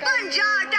Panjat